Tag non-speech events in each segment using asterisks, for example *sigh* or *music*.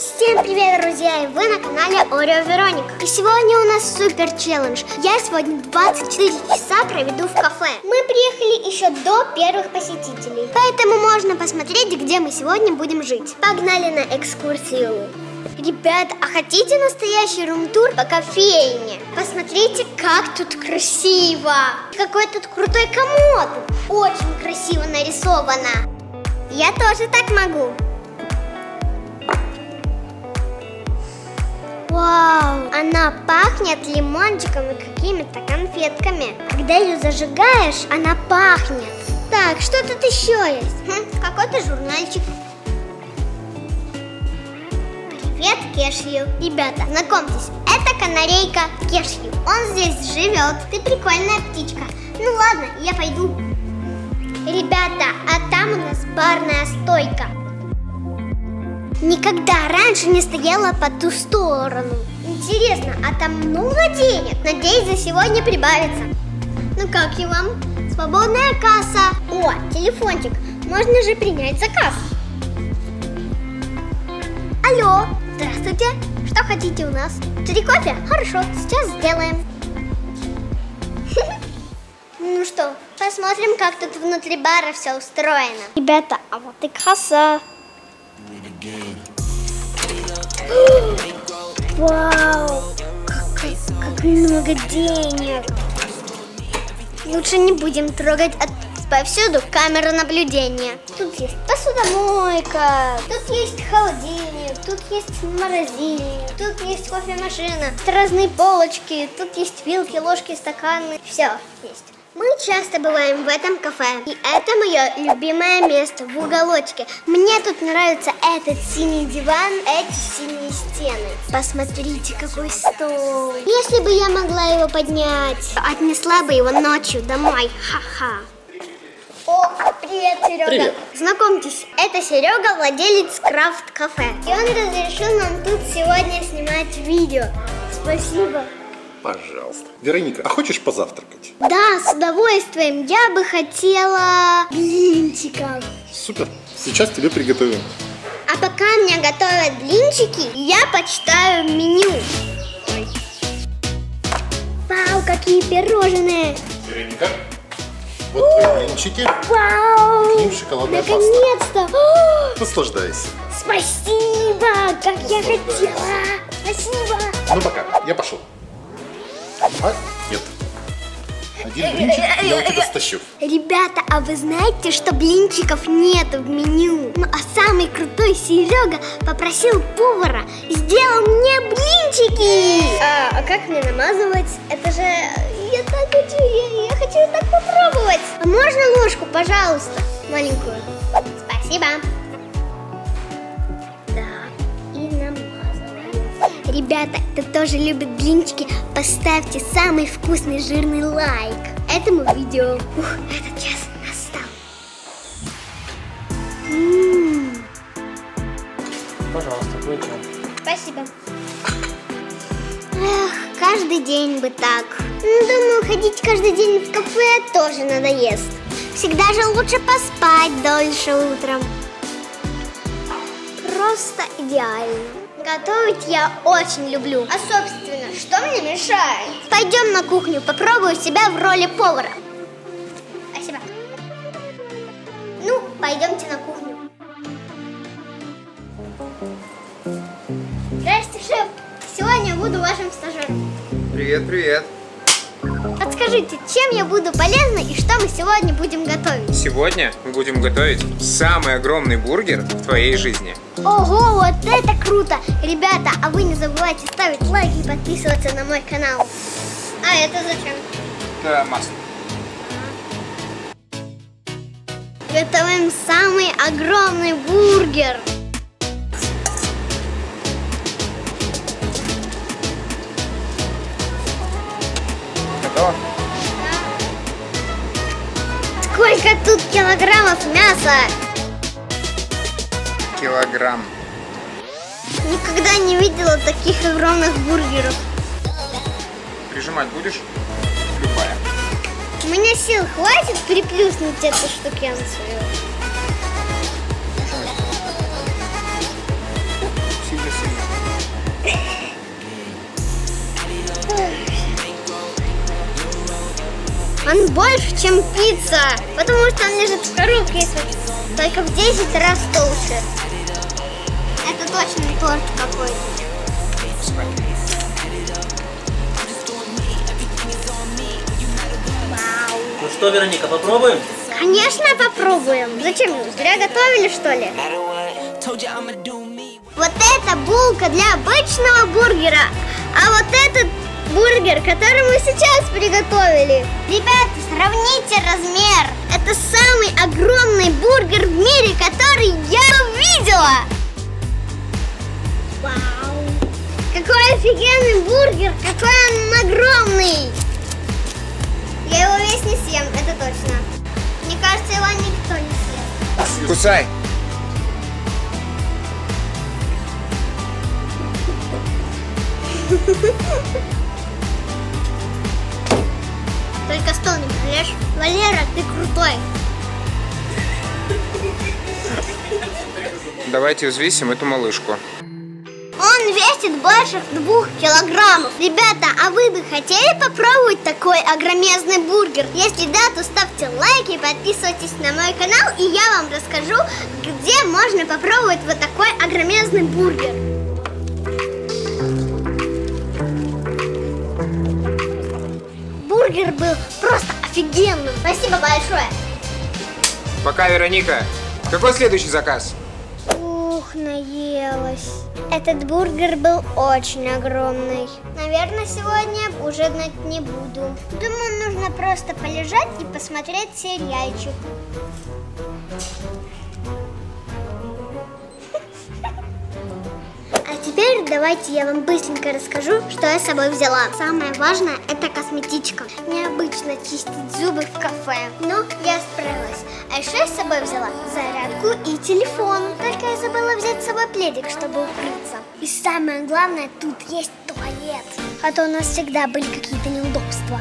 Всем привет, друзья! И вы на канале Орео Вероника. И сегодня у нас супер челлендж. Я сегодня 24 часа проведу в кафе. Мы приехали еще до первых посетителей. Поэтому можно посмотреть, где мы сегодня будем жить. Погнали на экскурсию. Ребята, а хотите настоящий рум-тур по кофейне? Посмотрите, как тут красиво! Какой тут крутой комод! Очень красиво нарисовано! Я тоже так могу! Вау! Она пахнет лимончиком и какими-то конфетками. Когда ее зажигаешь, она пахнет. Так, что тут еще есть? Хм, какой-то журнальчик. Привет, Кешью. Ребята, знакомьтесь, это канарейка Кешью. Он здесь живет. Ты прикольная птичка. Ну ладно, я пойду. Ребята, а там у нас барная стойка. Никогда раньше не стояла по ту сторону. Интересно, а там много денег? Надеюсь, за сегодня прибавится. Ну как и вам? Свободная касса. О, телефончик. Можно же принять заказ. Алло, здравствуйте. Что хотите у нас? Три кофе? Хорошо, сейчас сделаем. *laughs* Ну что, посмотрим, как тут внутри бара все устроено. Ребята, а вот и касса. Вау! Как, как много денег! Лучше не будем трогать от повсюду камеры наблюдения. Тут есть посудомойка, тут есть холодильник, тут есть морозильник, тут есть кофемашина, тут разные полочки, тут есть вилки, ложки, стаканы. Все есть. Мы часто бываем в этом кафе, и это мое любимое место в уголочке. Мне тут нравится этот синий диван, эти синие стены. Посмотрите, какой стол. Если бы я могла его поднять, отнесла бы его ночью домой. Ха-ха. О, привет, Серега. Привет. Знакомьтесь, это Серега, владелец Крафт Кафе. И он разрешил нам тут сегодня снимать видео. Спасибо. Пожалуйста. Вероника, а хочешь позавтракать? Да, с удовольствием. Я бы хотела блинчиков. Супер. Сейчас тебе приготовим. А пока мне готовят блинчики, я почитаю меню. Ой. Вау, какие пирожные! Вероника, вот твои блинчики. Вау! К ним шоколадная. Наконец-то! Наслаждайся. Спасибо! Как я хотела! Спасибо! Ну пока, я пошел. А, нет. Один блинчик, и я у тебя стащу. Ребята, а вы знаете, что блинчиков нет в меню? Ну, а самый крутой Серега попросил повара сделал мне блинчики! А, а как мне намазывать? Это же... Я так хочу, я, я хочу так попробовать. А можно ложку, пожалуйста, маленькую? Спасибо. Ребята, кто тоже любит блинчики, поставьте самый вкусный жирный лайк этому видео. Ух, этот час настал. М, Пожалуйста, чай. Спасибо. Эх, каждый день бы так. Ну, Думаю, ходить каждый день в кафе тоже надоест. Всегда же лучше поспать дольше утром. Просто идеально. Готовить я очень люблю. А собственно, что мне мешает? Пойдем на кухню, попробую себя в роли повара. Спасибо. Ну, пойдемте на кухню. Здрасте, шеф. Сегодня буду вашим стажером. Привет, привет. Подскажите, чем я буду полезна и что мы сегодня будем готовить? Сегодня мы будем готовить самый огромный бургер в твоей жизни. Ого, вот это круто! Ребята, а вы не забывайте ставить лайки и подписываться на мой канал. А это зачем? Это масло. Готовим самый огромный бургер. Килограммов мяса? Килограмм. Никогда не видела таких огромных бургеров. Прижимать будешь? Любая. У меня сил хватит приплюснуть эту штукенцию. Больше, чем пицца, потому что он лежит в коробке, только в 10 раз толще. Это точно торт какой-то. Ну что, Вероника, попробуем? Конечно, попробуем. Зачем? Зря готовили, что ли? Вот это булка для обычного бургера. А вот этот бургер, который мы сейчас приготовили. Ребята, сравните размер. Это самый огромный бургер в мире, который я увидела. Вау. Какой офигенный бургер, какой он огромный. Я его весь не съем, это точно. Мне кажется, его никто не съест. Кусай. *laughs* Только стол не пролешь. Валера, ты крутой. Давайте взвесим эту малышку. Он весит больше двух килограммов. Ребята, а вы бы хотели попробовать такой огромезный бургер? Если да, то ставьте лайки, подписывайтесь на мой канал, и я вам расскажу, где можно попробовать вот такой огромезный бургер. Бургер был просто офигенным. Спасибо большое. Пока, Вероника. Какой следующий заказ? Ух, наелась. Этот бургер был очень огромный. Наверное, сегодня ужинать не буду. Думаю, нужно просто полежать и посмотреть сериальчик. Теперь давайте я вам быстренько расскажу, что я с собой взяла. Самое важное – это косметичка. Необычно чистить зубы в кафе, но я справилась. А еще я с собой взяла зарядку и телефон. Только я забыла взять с собой пледик, чтобы укрыться. И самое главное, тут есть туалет. А то у нас всегда были какие-то неудобства.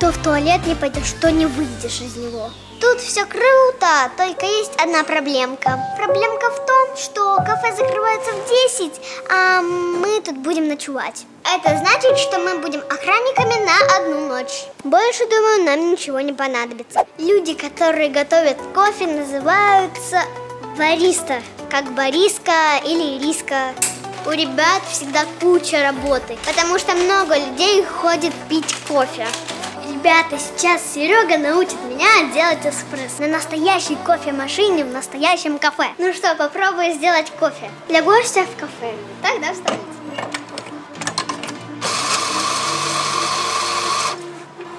То в туалет не пойдешь, то не выйдешь из него. Тут все круто, только есть одна проблемка. Проблемка в том, что кафе закрывается в 10, а мы тут будем ночевать. Это значит, что мы будем охранниками на одну ночь. Больше, думаю, нам ничего не понадобится. Люди, которые готовят кофе, называются бариста, как бариска или риска. У ребят всегда куча работы, потому что много людей ходит пить кофе. Ребята, сейчас Серега научит меня делать эспрессо на настоящей кофемашине в настоящем кафе. Ну что, попробую сделать кофе для гостя в кафе. Тогда вставайте.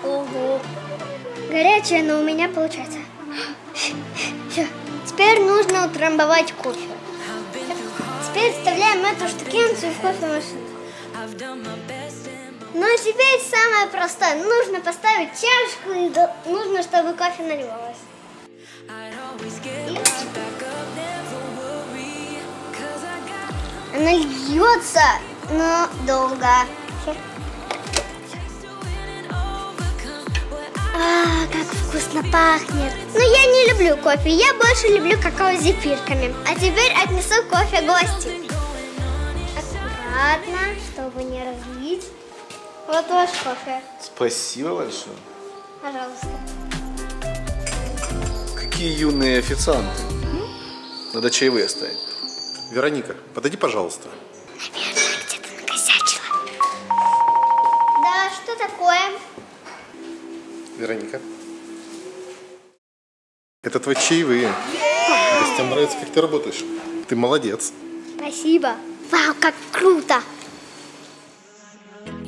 Ого. Горячее, но у меня получается. Все. Теперь нужно утрамбовать кофе. Теперь вставляем эту штукенцию в кофемашину. А теперь самое простое. Нужно поставить чашку и нужно, чтобы кофе наливалось. Она льется, но долго. А, как вкусно пахнет. Но я не люблю кофе, я больше люблю какао с зефирками. А теперь отнесу кофе гостю. Аккуратно, чтобы не разлить. Вот ваш кофе, Спасибо большое. пожалуйста. Какие юные официанты. Надо чаевые оставить. Вероника, подойди, пожалуйста. Наверное, где-то накосячила. Да, что такое? Вероника. Это твои чаевые. Гостям нравится, как ты работаешь. Ты молодец. Спасибо. Вау, как круто.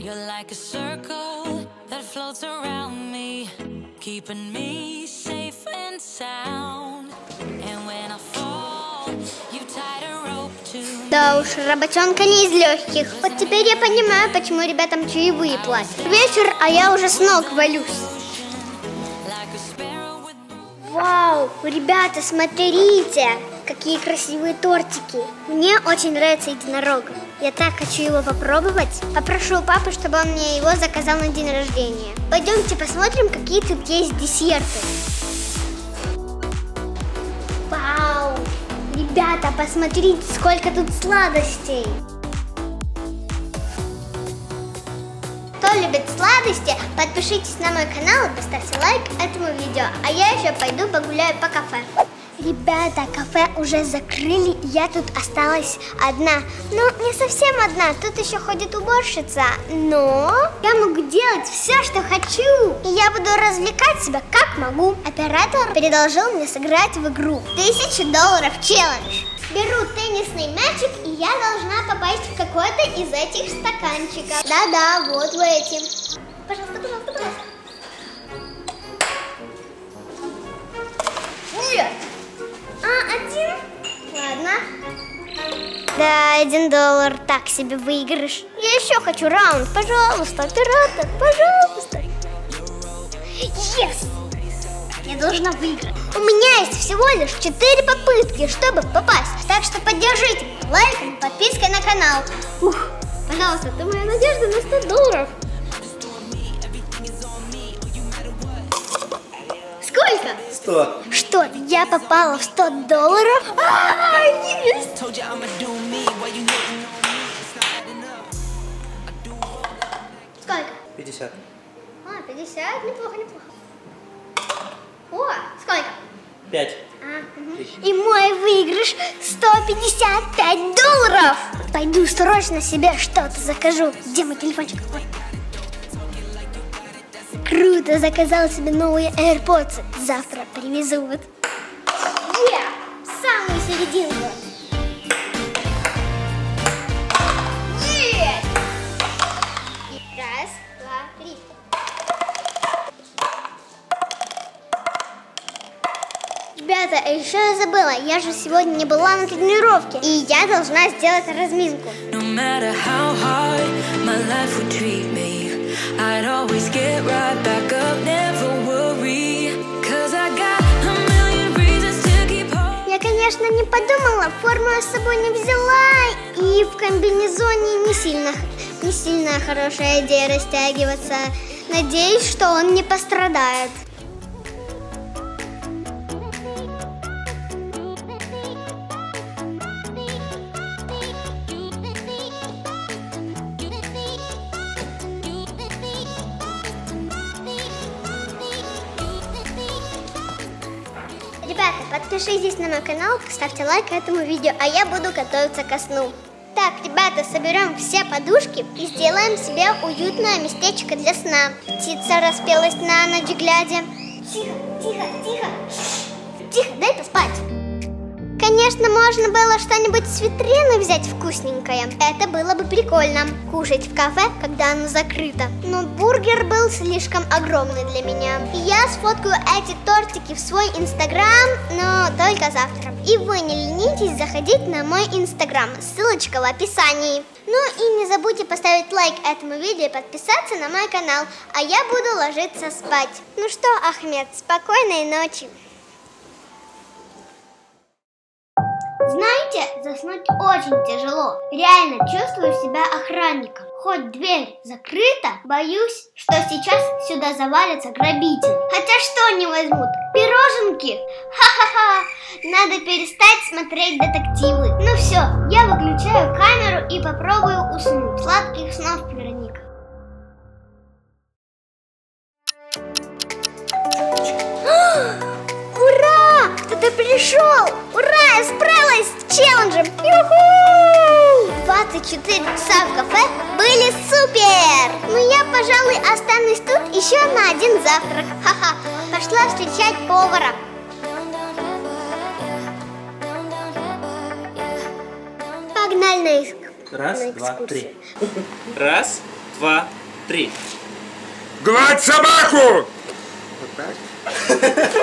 You're like a circle that floats around me, keeping me safe and sound. And when I fall, you tied a rope to Да уж, работенка не из легких. Вот теперь я понимаю, почему ребятам чаевые платят. Вечер, а я уже с ног валюсь. Вау, ребята, смотрите, какие красивые тортики. Мне очень нравится единорог. Я так хочу его попробовать. Попрошу у папы, чтобы он мне его заказал на день рождения. Пойдемте посмотрим, какие тут есть десерты. Вау! Ребята, посмотрите, сколько тут сладостей. любит сладости, подпишитесь на мой канал и поставьте лайк этому видео. А я еще пойду погуляю по кафе. Ребята, кафе уже закрыли, я тут осталась одна. Ну, не совсем одна, тут еще ходит уборщица. Но я могу делать все, что хочу. И я буду развлекать себя как могу. Оператор предложил мне сыграть в игру. Тысяча долларов челлендж. Беру теннисный мячик, и я должна попасть в какой-то из этих стаканчиков. Да-да, вот в эти. Пожалуйста, пожалуйста, пожалуйста. Нет. А, один? Ладно. Да, один доллар. Так себе выигрыш. Я еще хочу раунд. Пожалуйста, оператор, пожалуйста. Yes! Я должна выиграть. У меня есть всего лишь 4 попытки, чтобы попасть. Так что поддержите лайком, подпиской на канал. Ух, пожалуйста, ты моя надежда на 100 долларов. Сколько? Сто. Что, я попала в 100 долларов? А, есть! Сколько? 50. А, 50, неплохо, неплохо. О, сколько? 5. А, мгм. И мой выигрыш 155 долларов. Пойду срочно себе что-то закажу. Где мой телефончик? Ой. Круто, заказал себе новые AirPods. Завтра привезут. Е, в самую серединку. Раз, два, три. Ребята, а еще я забыла, я же сегодня не была на тренировке, и я должна сделать разминку. No Я, конечно, не подумала, форму я с собой не взяла, и в комбинезоне не сильно, не сильно хорошая идея растягиваться. Надеюсь, что он не пострадает. Ребята, подпишитесь на мой канал, ставьте лайк этому видео, а я буду готовиться ко сну. Так, ребята, соберем все подушки и сделаем себе уютное местечко для сна. Птица распелась на ночь глядя. Тихо, тихо, тихо. Тихо, дай поспать. Конечно, можно было что-нибудь с витрины взять вкусненькое. Это было бы прикольно. Кушать в кафе, когда оно закрыто. Но бургер был слишком огромный для меня. Я сфоткаю эти тортики в свой инстаграм, но только завтра. И вы не ленитесь заходить на мой инстаграм. Ссылочка в описании. Ну и не забудьте поставить лайк этому видео и подписаться на мой канал. А я буду ложиться спать. Ну что, Ахмед, спокойной ночи. Знаете, заснуть очень тяжело. Реально чувствую себя охранником. Хоть дверь закрыта, боюсь, что сейчас сюда завалится грабитель. Хотя что не возьмут? Пироженки? Ха-ха-ха! Надо перестать смотреть детективы. Ну все, я выключаю камеру и попробую уснуть. Сладких снов, Вероника. *gasps* Ура! Кто-то пришел! Ура! Я 24 часа в кафе были супер! Ну я, пожалуй, останусь тут еще на один завтрак. Ха-ха! Пошла встречать повара. Погнали на экск- Раз, на два, экскурсию. три. Раз, два, три. Гладь собаку! Вот так.